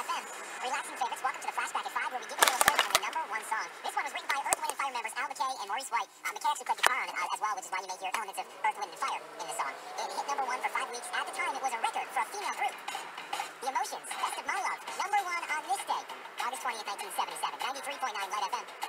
FM. Relaxing fans, welcome to the Flashback at 5, where we give you a little story on the number one song. This one was written by Earth, Wind, and Fire members Al McKay and Maurice White. Uh, McKay actually played guitar on it uh, as well, which is why you may hear elements of Earth, Wind, and Fire in the song. It hit number one for five weeks. At the time, it was a record for a female group. The Emotions, Best of My Love, number one on this day, August 20th, 1977. 93.9 Lite FM.